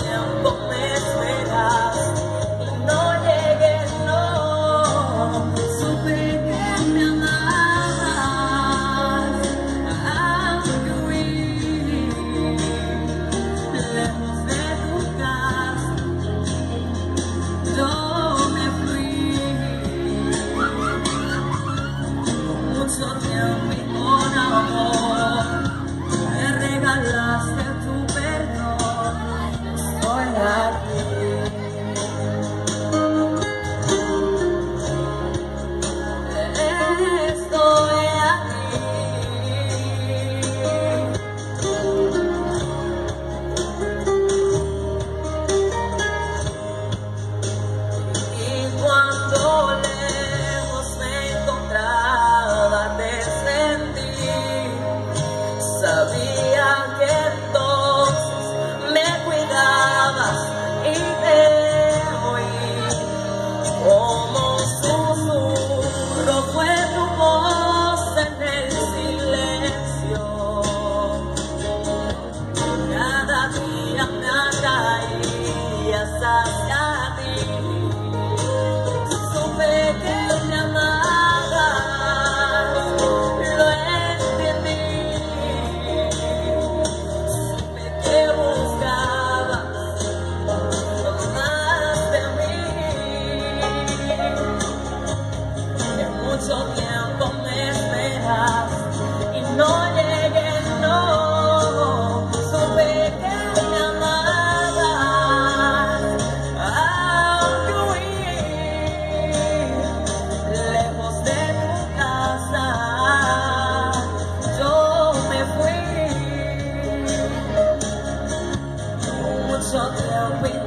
him. always